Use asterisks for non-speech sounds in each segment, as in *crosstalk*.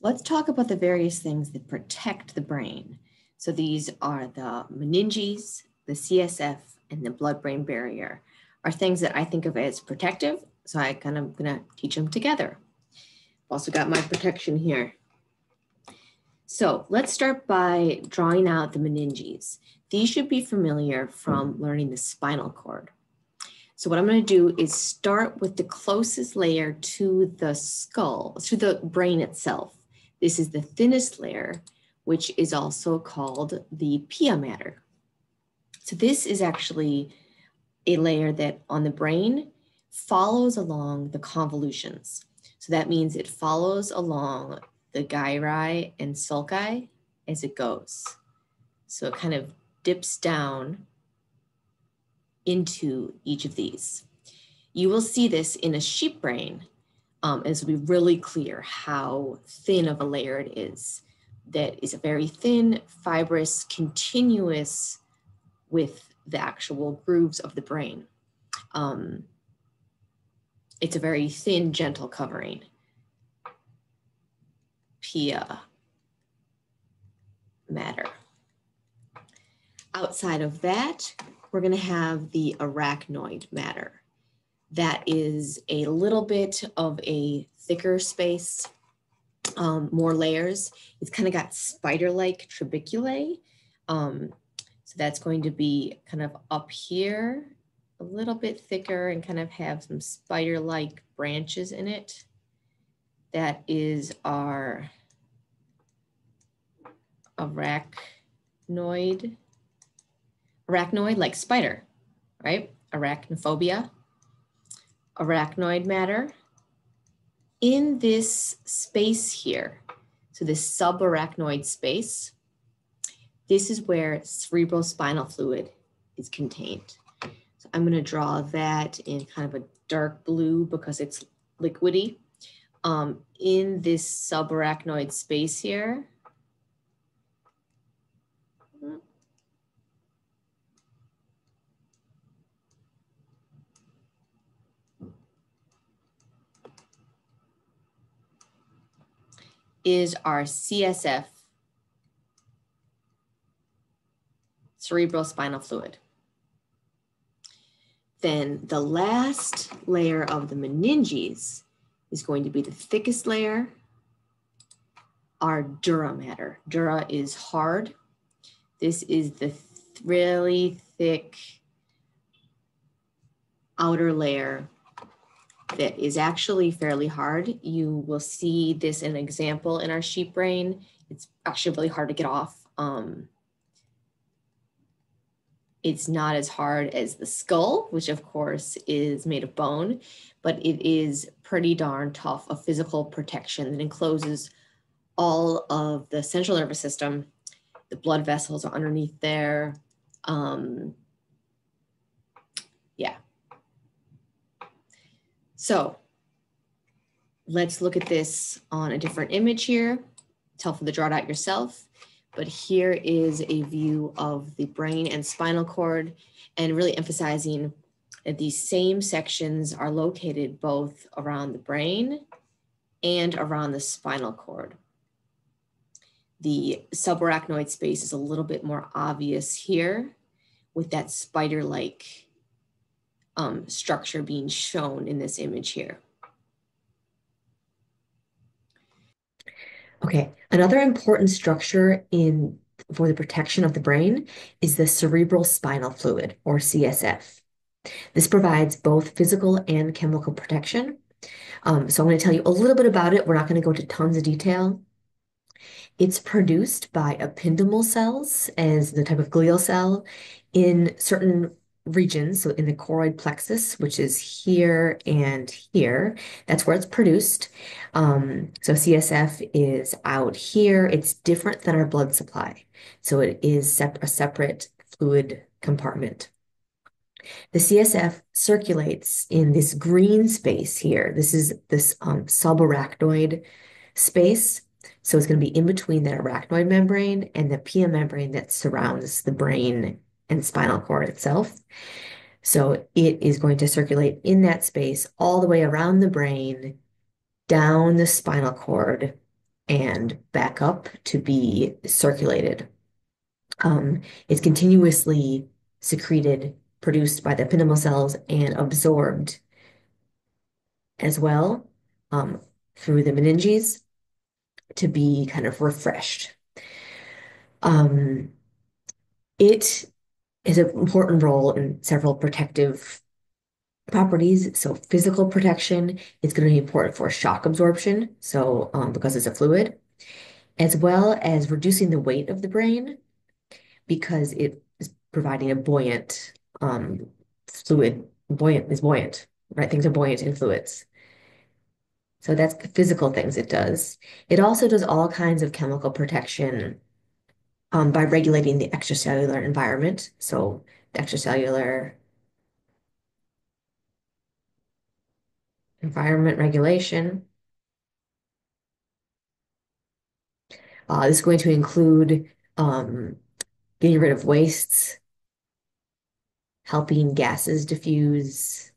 Let's talk about the various things that protect the brain. So these are the meninges, the CSF, and the blood-brain barrier are things that I think of as protective. So I kind of gonna teach them together. I've Also got my protection here. So let's start by drawing out the meninges. These should be familiar from learning the spinal cord. So what I'm gonna do is start with the closest layer to the skull, to the brain itself. This is the thinnest layer, which is also called the pia mater. So this is actually a layer that on the brain follows along the convolutions. So that means it follows along the gyri and sulci as it goes. So it kind of dips down into each of these. You will see this in a sheep brain um, as we really clear how thin of a layer it is. That is a very thin, fibrous, continuous with the actual grooves of the brain. Um, it's a very thin, gentle covering. Pia mater. Outside of that, we're going to have the arachnoid mater. That is a little bit of a thicker space, um, more layers. It's kind of got spider-like trabeculae. Um, so that's going to be kind of up here, a little bit thicker and kind of have some spider-like branches in it. That is our arachnoid, arachnoid like spider, right? Arachnophobia, arachnoid mater In this space here, so this subarachnoid space, this is where cerebrospinal fluid is contained. So I'm gonna draw that in kind of a dark blue because it's liquidy. Um, in this subarachnoid space here, is our CSF, cerebral spinal fluid. Then the last layer of the meninges is going to be the thickest layer, our dura mater. Dura is hard. This is the th really thick outer layer that is actually fairly hard. You will see this in an example in our sheep brain. It's actually really hard to get off. Um, it's not as hard as the skull, which of course is made of bone, but it is pretty darn tough, a physical protection that encloses all of the central nervous system. The blood vessels are underneath there. Um, yeah, so let's look at this on a different image here. It's helpful to draw it out yourself. But here is a view of the brain and spinal cord and really emphasizing that these same sections are located both around the brain and around the spinal cord. The subarachnoid space is a little bit more obvious here with that spider-like um, structure being shown in this image here. Okay, another important structure in for the protection of the brain is the cerebral spinal fluid or CSF. This provides both physical and chemical protection. Um, so I'm going to tell you a little bit about it. We're not going to go into tons of detail. It's produced by ependymal cells as the type of glial cell in certain regions, so in the choroid plexus, which is here and here, that's where it's produced. Um, so CSF is out here. It's different than our blood supply. So it is sep a separate fluid compartment. The CSF circulates in this green space here. This is this um, subarachnoid space. So it's going to be in between that arachnoid membrane and the pia membrane that surrounds the brain and spinal cord itself. So it is going to circulate in that space all the way around the brain, down the spinal cord, and back up to be circulated. Um, it's continuously secreted, produced by the ependymal cells and absorbed as well um, through the meninges to be kind of refreshed. Um, it is an important role in several protective properties. So physical protection is going to be important for shock absorption. So um, because it's a fluid, as well as reducing the weight of the brain because it is providing a buoyant um, fluid. Buoyant is buoyant, right? Things are buoyant in fluids. So that's the physical things it does. It also does all kinds of chemical protection um, by regulating the extracellular environment. So the extracellular environment regulation. Uh, this is going to include um, getting rid of wastes, helping gases diffuse,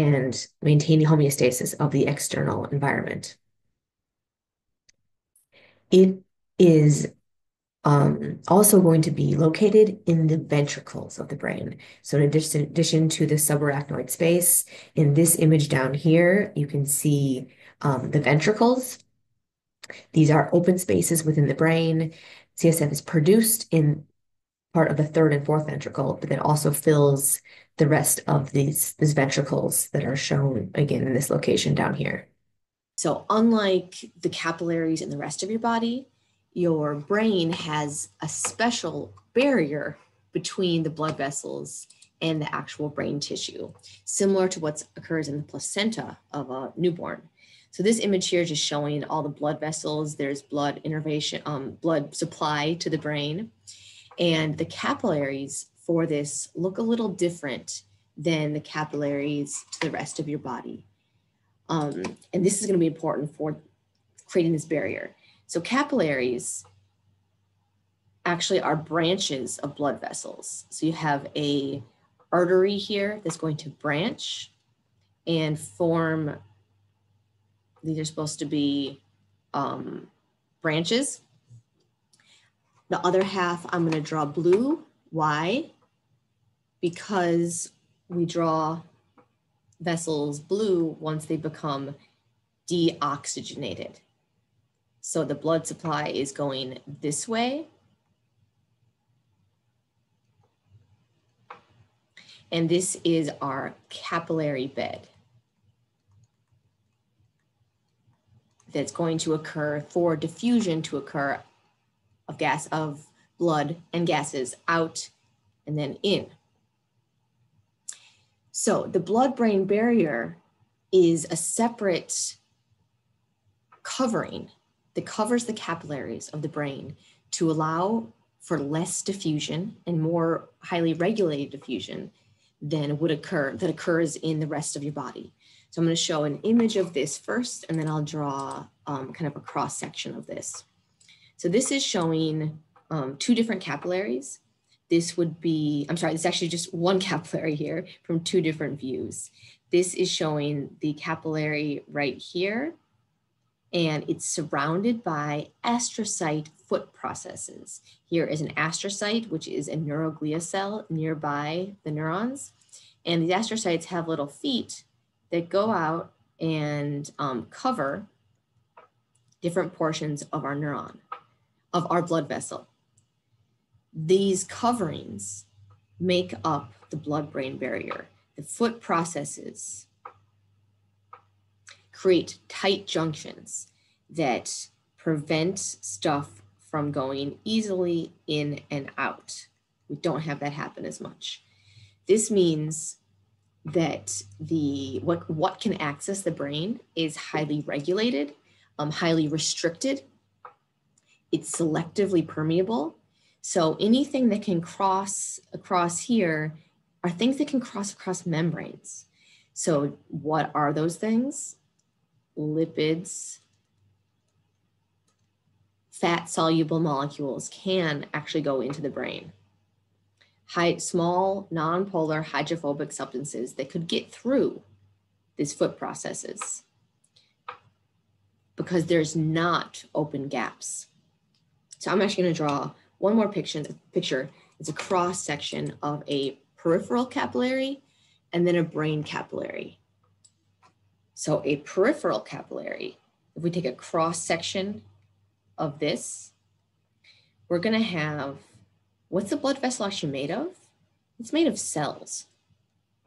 and maintaining homeostasis of the external environment. It is um, also going to be located in the ventricles of the brain. So in addition, addition to the subarachnoid space, in this image down here, you can see um, the ventricles. These are open spaces within the brain. CSF is produced in part of the third and fourth ventricle, but then also fills the rest of these, these ventricles that are shown again in this location down here. So unlike the capillaries in the rest of your body, your brain has a special barrier between the blood vessels and the actual brain tissue, similar to what occurs in the placenta of a newborn. So this image here is just showing all the blood vessels. There's blood innervation, um, blood supply to the brain. And the capillaries for this look a little different than the capillaries to the rest of your body. Um, and this is gonna be important for creating this barrier. So capillaries actually are branches of blood vessels. So you have a artery here that's going to branch and form these are supposed to be um, branches. The other half, I'm going to draw blue. Why? Because we draw vessels blue once they become deoxygenated. So the blood supply is going this way. And this is our capillary bed. that's going to occur for diffusion to occur of gas of blood and gases out and then in. So the blood-brain barrier is a separate covering that covers the capillaries of the brain to allow for less diffusion and more highly regulated diffusion than would occur that occurs in the rest of your body. So I'm going to show an image of this first, and then I'll draw um, kind of a cross section of this. So this is showing um, two different capillaries. This would be, I'm sorry, this is actually just one *laughs* capillary here from two different views. This is showing the capillary right here, and it's surrounded by astrocyte foot processes. Here is an astrocyte, which is a neuroglia cell nearby the neurons. And these astrocytes have little feet that go out and um, cover different portions of our neuron, of our blood vessel. These coverings make up the blood brain barrier. The foot processes create tight junctions that prevent stuff from going easily in and out. We don't have that happen as much. This means that the what what can access the brain is highly regulated, um, highly restricted. It's selectively permeable. So anything that can cross across here are things that can cross across membranes. So what are those things? Lipids, fat soluble molecules can actually go into the brain. high, small non-polar hydrophobic substances that could get through these foot processes because there's not open gaps. So I'm actually going to draw one more picture. Picture. It's a cross section of a peripheral capillary and then a brain capillary. So a peripheral capillary, if we take a cross section of this, we're going to have what's the blood vessel actually made of? It's made of cells,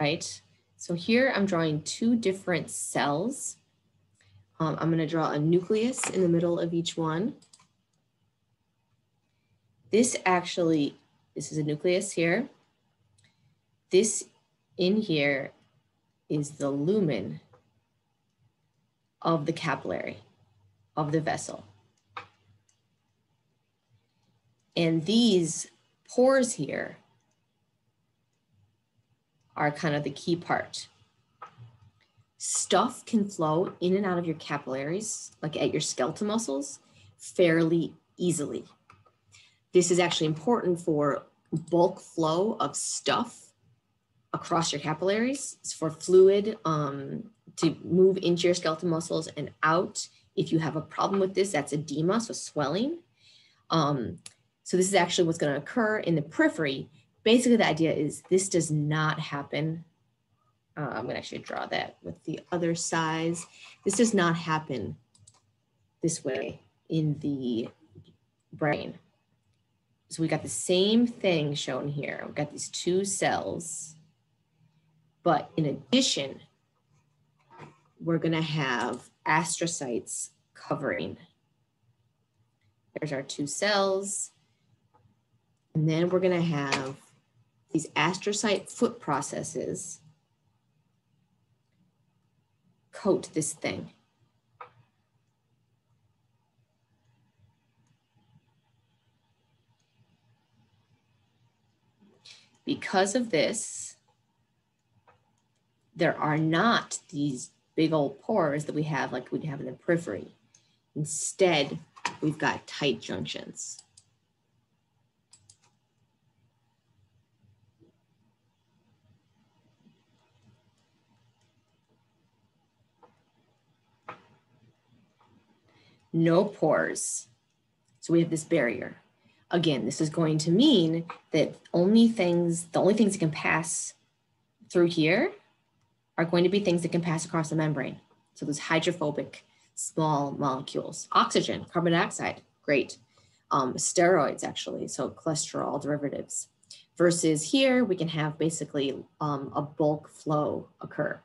right? So here I'm drawing two different cells. Um, I'm going to draw a nucleus in the middle of each one. This actually, this is a nucleus here. This in here is the lumen of the capillary, of the vessel. And these pores here are kind of the key part. Stuff can flow in and out of your capillaries, like at your skeletal muscles, fairly easily. This is actually important for bulk flow of stuff across your capillaries it's for fluid um, to move into your skeletal muscles and out. If you have a problem with this, that's edema, so swelling. Um, so this is actually what's going to occur in the periphery. Basically, the idea is this does not happen. Uh, I'm going to actually draw that with the other size. This does not happen this way in the brain. So we got the same thing shown here. We've got these two cells, but in addition, we're gonna have astrocytes covering. There's our two cells. And then we're gonna have these astrocyte foot processes coat this thing. Because of this, there are not these big old pores that we have like we'd have in the periphery. Instead, we've got tight junctions. No pores. So we have this barrier. Again, this is going to mean that only things, the only things that can pass through here are going to be things that can pass across the membrane. So those hydrophobic small molecules, oxygen, carbon dioxide, great. Um, steroids actually, so cholesterol derivatives. Versus here, we can have basically um, a bulk flow occur.